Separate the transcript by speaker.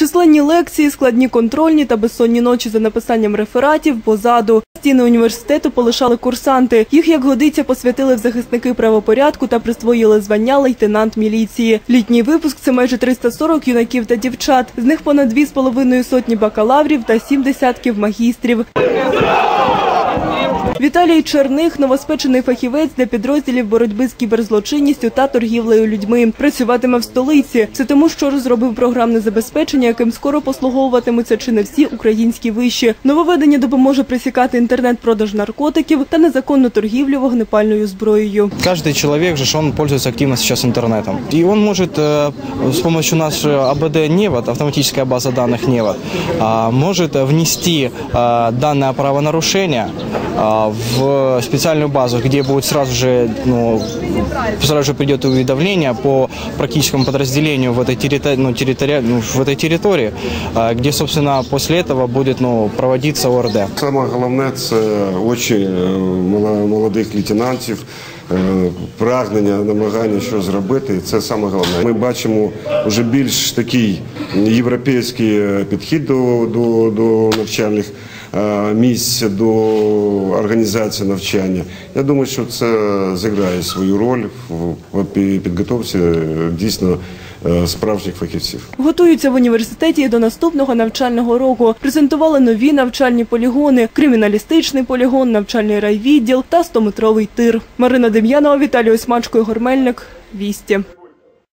Speaker 1: Численні лекції, складні контрольні та безсонні ночі за написанням рефератів позаду. Стіни університету полишали курсанти. Їх, як годиться, посвятили в захисники правопорядку та присвоїли звання лейтенант міліції. Літній випуск це майже 340 юнаків та дівчат. З них понад дві з половиною сотні бакалаврів та сім десятків магістрів. Віталій Черних – новоспечений фахівець для підрозділів боротьби з кіберзлочинністю та торгівлею людьми. Працюватиме в столиці. Це тому, що розробив програмне забезпечення, яким скоро послуговуватимуться чи не всі українські виші. Нововведення допоможе присікати інтернет-продаж наркотиків та незаконну торгівлю вогнепальною зброєю.
Speaker 2: Каждый человек же, ж, он пользуется активно сейчас интернетом. И он может э, с помощью нашей АБД Невод, автоматическая база данных Невод, а, может внести а, данное правонарушение а, в специальную базу, где будет сразу же, ну, сразу же придет уведомление по практическому подразделению в этой, территори- ну, территори- ну, в этой территории, а, где, собственно, после этого будет ну, проводиться ОРД.
Speaker 3: Саме головне це очі е, мала- молодих лейтенантів, е, прагнення, намагання що зробити. І Це саме головне. Ми бачимо вже більш такий європейський е, підхід до, до, до навчальних е, місць, до організації навчання. Я думаю, що це зіграє свою роль в підготовці е, дійсно справжніх фахівців.
Speaker 1: Готуються в університеті до наступного навчального року. Презентували нові навчальні полігони, криміналістичний полігон, навчальний райвідділ та 100-метровий тир. Марина Дем'янова, Віталій Осьмачко, Ігор Мельник. Вісті.